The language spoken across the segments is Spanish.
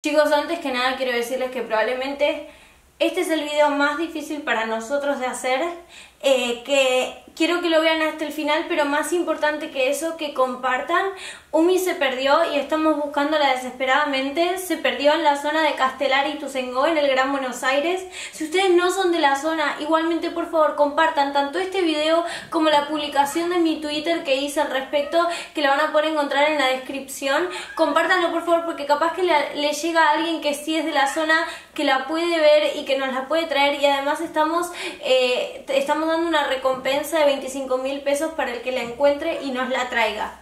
Chicos, antes que nada quiero decirles que probablemente este es el video más difícil para nosotros de hacer, eh, que quiero que lo vean hasta el final, pero más importante que eso, que compartan. Umi se perdió y estamos buscándola desesperadamente. Se perdió en la zona de Castelar y Tuzengó, en el Gran Buenos Aires. Si ustedes no son de la zona, igualmente por favor compartan tanto este video como la publicación de mi Twitter que hice al respecto, que la van a poder encontrar en la descripción. Compártanlo por favor porque capaz que le, llega a alguien que sí es de la zona, que la puede ver y que nos la puede traer. Y además estamos, eh, estamos dando una recompensa 25 mil pesos para el que la encuentre y nos la traiga.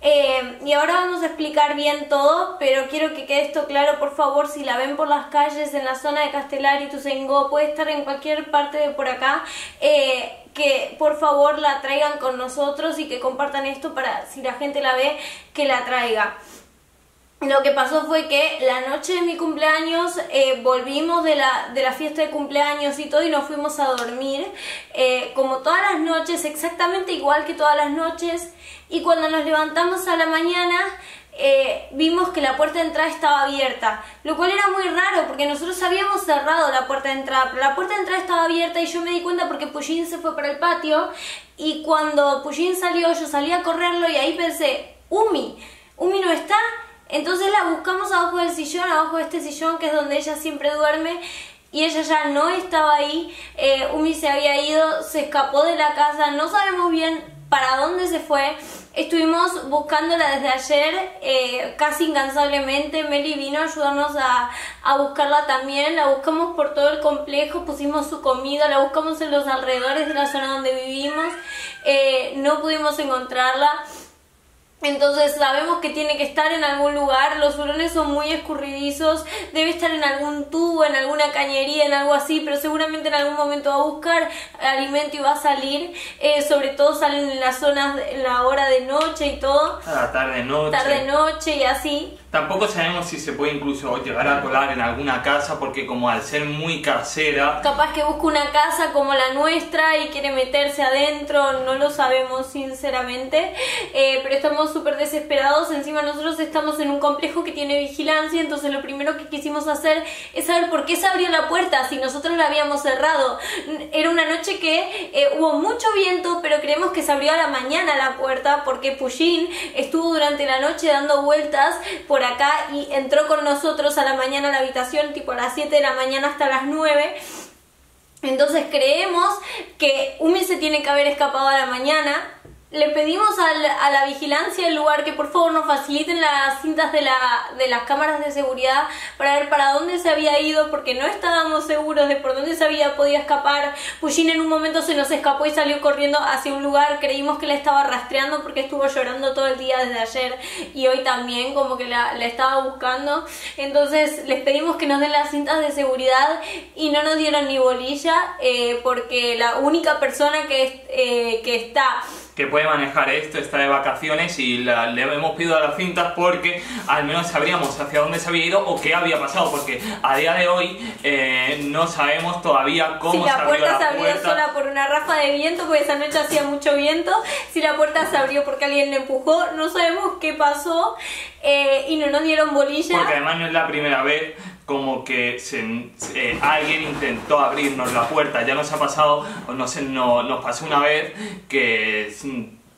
Eh, y ahora vamos a explicar bien todo, pero quiero que quede esto claro, por favor, si la ven por las calles en la zona de Castelar y Tuzengo, puede estar en cualquier parte de por acá, eh, que por favor la traigan con nosotros y que compartan esto para, si la gente la ve, que la traiga. Lo que pasó fue que la noche de mi cumpleaños eh, volvimos de la, de la, fiesta de cumpleaños y todo y nos fuimos a dormir, eh, como todas las noches, exactamente igual que todas las noches. Y cuando nos levantamos a la mañana eh, vimos que la puerta de entrada estaba abierta, lo cual era muy raro porque nosotros habíamos cerrado la puerta de entrada, pero la puerta de entrada estaba abierta y yo me di cuenta porque Puyin se fue para el patio y cuando Puyin salió yo salí a correrlo y ahí pensé, Umi, Umi no está entonces la buscamos abajo del sillón, abajo de este sillón que es donde ella siempre duerme y ella ya no estaba ahí, eh, Umi se había ido, se escapó de la casa, no sabemos bien para dónde se fue, estuvimos buscándola desde ayer eh, casi incansablemente, Meli vino a ayudarnos a, buscarla también, la buscamos por todo el complejo, pusimos su comida, la buscamos en los alrededores de la zona donde vivimos, eh, no pudimos encontrarla. Entonces sabemos que tiene que estar en algún lugar, los hurones son muy escurridizos, debe estar en algún tubo, en alguna cañería, en algo así, pero seguramente en algún momento va a buscar alimento y va a salir, eh, sobre todo salen en las zonas, en la hora de noche y todo. A la tarde-noche. Tarde-noche y así. Tampoco sabemos si se puede incluso llegar a colar en alguna casa porque como al ser muy casera... Capaz que busca una casa como la nuestra y quiere meterse adentro, no lo sabemos sinceramente, eh, pero estamos súper desesperados, encima nosotros estamos en un complejo que tiene vigilancia, entonces lo primero que quisimos hacer es saber por qué se abrió la puerta si nosotros la habíamos cerrado. Era una noche que eh, hubo mucho viento, pero creemos que se abrió a la mañana la puerta porque Puyin estuvo durante la noche dando vueltas por acá y entró con nosotros a la mañana a la habitación, tipo a las 7 de la mañana hasta las 9. Entonces creemos que Umi se tiene que haber escapado a la mañana le pedimos a la vigilancia del lugar que por favor nos faciliten las cintas de, la, de las cámaras de seguridad para ver para dónde se había ido porque no estábamos seguros de por dónde se había podido escapar. Puyin en un momento se nos escapó y salió corriendo hacia un lugar, creímos que la estaba rastreando porque estuvo llorando todo el día desde ayer y hoy también como que la, estaba buscando. Entonces les pedimos que nos den las cintas de seguridad y no nos dieron ni bolilla eh, porque la única persona que, eh, que está manejar esto, está de vacaciones y le hemos pedido a las cintas porque al menos sabríamos hacia dónde se había ido o qué había pasado, porque a día de hoy eh, no sabemos todavía cómo si la puerta se abrió sola por una rafa de viento, porque esa noche hacía mucho viento, si la puerta se abrió porque alguien le empujó, no sabemos qué pasó eh, y no nos dieron bolilla. Porque además no es la primera vez como que eh, alguien intentó abrirnos la puerta. Ya nos ha pasado, no sé, no, nos pasó una vez que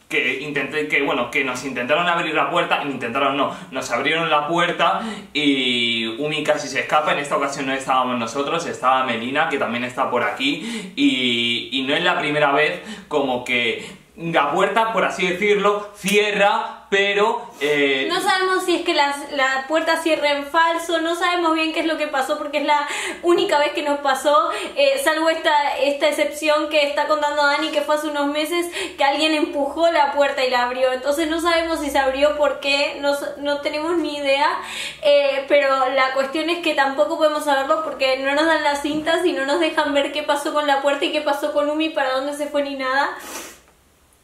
que intenté que bueno que nos intentaron abrir la puerta intentaron no nos abrieron la puerta y Umi casi se escapa en esta ocasión no estábamos nosotros estaba Melina que también está por aquí y, y no es la primera vez como que la puerta por así decirlo cierra pero... Eh, no sabemos si es que las, la puerta cierra en falso, no sabemos bien qué es lo que pasó porque es la única vez que nos pasó, eh, salvo esta, esta excepción que está contando Dani que fue hace unos meses que alguien empujó la puerta y la abrió, entonces no sabemos si se abrió por qué, no, no tenemos ni idea, eh, pero la cuestión es que tampoco podemos saberlo porque no nos dan las cintas y no nos dejan ver qué pasó con la puerta y qué pasó con Umi, para dónde se fue ni nada.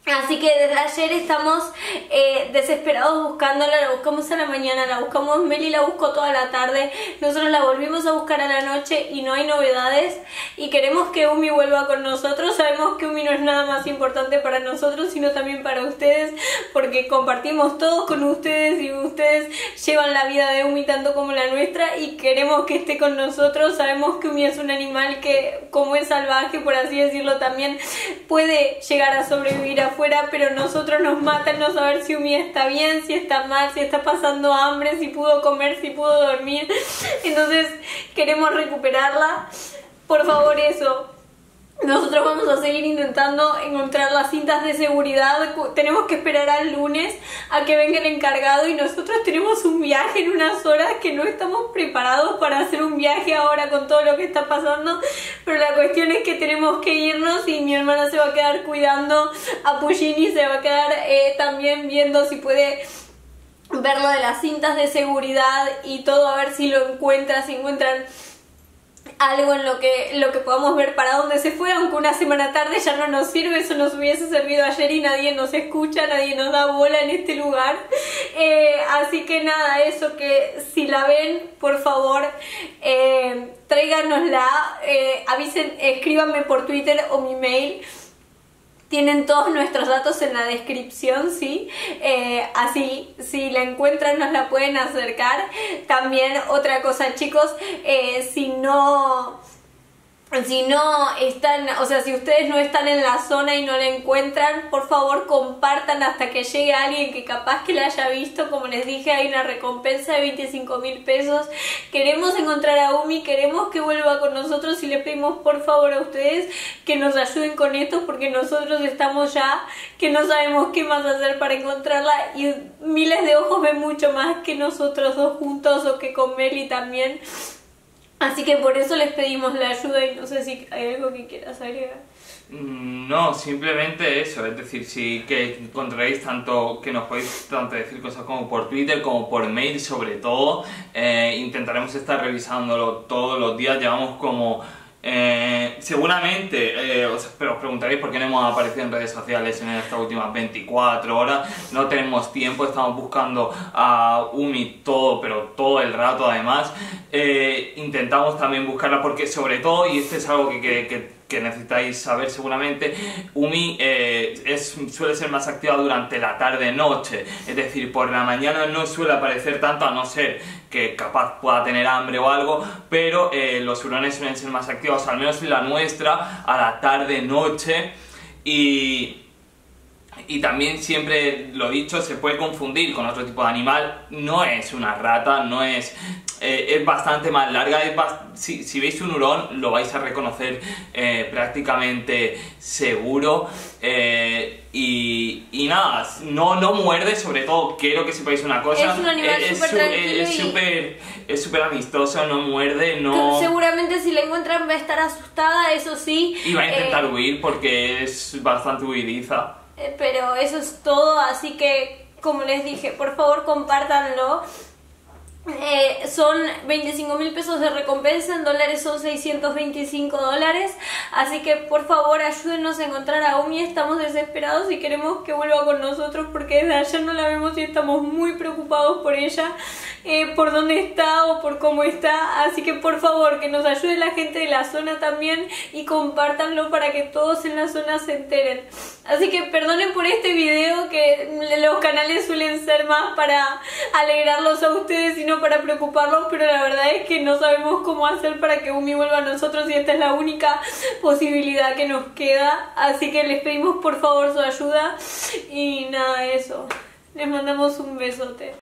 Así que desde ayer estamos eh, desesperados buscándola, la buscamos a la mañana, la buscamos, Meli la buscó toda la tarde, nosotros la volvimos a buscar a la noche y no hay novedades y queremos que Umi vuelva con nosotros, sabemos que Umi no es nada más importante para nosotros sino también para ustedes porque compartimos todos con ustedes y ustedes llevan la vida de Umi tanto como la nuestra y queremos que esté con nosotros, sabemos que Umi es un animal que como es salvaje por así decirlo también puede llegar a sobrevivir a pero nosotros nos matan no saber si Umi está bien, si está mal, si está pasando hambre, si pudo comer, si pudo dormir. Entonces queremos recuperarla. Por favor, eso. Nosotros vamos a seguir intentando encontrar las cintas de seguridad. Tenemos que esperar al lunes a que venga el encargado y nosotros tenemos un viaje en unas horas que no estamos preparados para hacer un viaje ahora con todo lo que está pasando. Pero la cuestión es que tenemos que irnos y mi hermana se va a quedar cuidando a Puccini, se va a quedar eh, también viendo si puede ver lo de las cintas de seguridad y todo, a ver si lo encuentra, si encuentran algo en lo que, lo que podamos ver para dónde se fue, aunque una semana tarde ya no nos sirve, eso nos hubiese servido ayer y nadie nos escucha, nadie nos da bola en este lugar. Eh, así que nada, eso que si la ven, por favor, eh, tráiganosla, eh, avisen, escríbanme por Twitter o mi mail. Tienen todos nuestros datos en la descripción, ¿sí? Eh, así, si la encuentran nos la pueden acercar. También otra cosa, chicos, eh, si no si no están, o sea, si ustedes no están en la zona y no la encuentran, por favor compartan hasta que llegue alguien que capaz que la haya visto. Como les dije, hay una recompensa de 25 mil pesos. Queremos encontrar a Umi, queremos que vuelva con nosotros y le pedimos por favor a ustedes que nos ayuden con esto porque nosotros estamos ya que no sabemos qué más hacer para encontrarla y miles de ojos ven mucho más que nosotros dos juntos o que con Meli también. Así que por eso les pedimos la ayuda y no sé si hay algo que quieras agregar. Mm, no, simplemente eso, es decir, si que encontraréis tanto que nos podéis tanto decir cosas como por Twitter como por mail sobre todo, eh, intentaremos estar revisándolo todos los días, llevamos como eh, seguramente eh, os, preguntaréis por qué no hemos aparecido en redes sociales en estas últimas 24 horas. No tenemos tiempo, estamos buscando a Umi todo, pero todo el rato además. Eh, intentamos también buscarla porque sobre todo, y este es algo que que necesitáis saber seguramente, Umi eh, es, suele ser más activa durante la tarde-noche, es decir, por la mañana no suele aparecer tanto, a no ser que capaz pueda tener hambre o algo, pero eh, los hurones suelen ser más activos, al menos la nuestra, a la tarde-noche y... Y también siempre lo dicho, se puede confundir con otro tipo de animal. No es una rata, no es eh, es bastante más larga. si, veis un hurón lo vais a reconocer eh, prácticamente seguro. Eh, y, nada, no, no muerde, sobre todo quiero que sepáis una cosa. Es un animal súper Es súper amistoso, no muerde, no... Seguramente si la encuentran va a estar asustada, eso sí. Y va a intentar huir porque es bastante huidiza. pero eso es todo, así que como les dije, por favor compártanlo eh, son 25 mil pesos de recompensa, en dólares son 625 dólares. Así que por favor ayúdenos a encontrar a Umi, estamos desesperados y queremos que vuelva con nosotros porque desde ayer no la vemos y estamos muy preocupados por ella, eh, por dónde está o por cómo está. Así que por favor que nos ayude la gente de la zona también y compártanlo para que todos en la zona se enteren. Así que perdonen por este video que los canales suelen ser más para alegrarlos a ustedes y no para preocuparlos, pero la verdad es que no sabemos cómo hacer para que Umi vuelva a nosotros y esta es la única posibilidad que nos queda. Así que les pedimos por favor su ayuda y nada, eso. Les mandamos un besote.